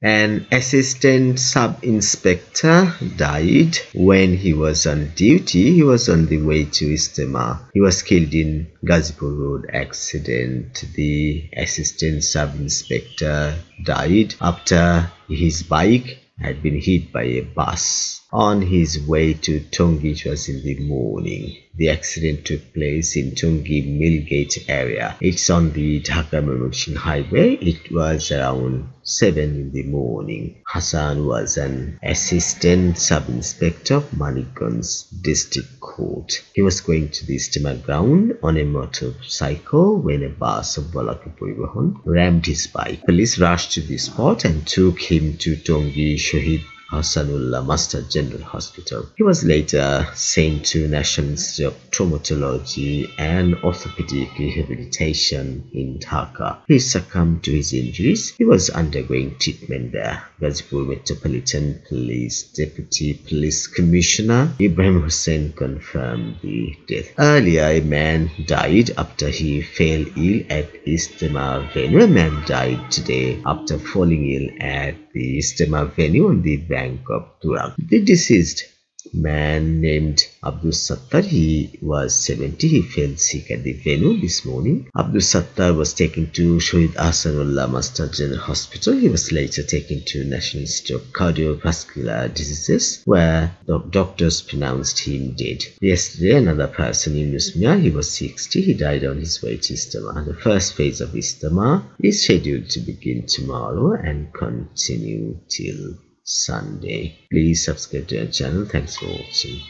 An assistant sub-inspector died when he was on duty. He was on the way to Ijtema. He was killed in Gazipur Road accident. The assistant sub-inspector died after his bike had been hit by a bus on his way to Tongi. It was in the morning. The accident took place in Tongi Millgate area. It's on the Dhaka highway. It was around 7 in the morning. Hasan was an assistant sub-inspector of Manikganj district court. He was going to the Ijtema ground on a motorcycle when a bus of Balaka rammed his bike. Police rushed to the spot and took him to Tongi Shohid Ahsanullah Master General Hospital. He was later sent to National Institute of Traumatology and Orthopedic Rehabilitation in Dhaka. He succumbed to his injuries. He was undergoing treatment there. Gazipur Metropolitan Police Deputy Police Commissioner Ibrahim Hussain confirmed the death. Earlier, a man died after he fell ill at Ijtema venue. A man died today after falling ill at the Ijtema venue on the bank of Turag. The deceased man named Abdul Sattar. He was 70. He fell sick at the venue this morning. Abdul Sattar was taken to Shohid Ahsanullah Master General Hospital. He was later taken to National Institute of Cardiovascular Diseases where the doctors pronounced him dead. Yesterday, another person, Yunus Mia, he was 60. He died on his way to Ijtema. The first phase of Ijtema is scheduled to begin tomorrow and continue till Sunday. Please subscribe to our channel. Thanks for watching.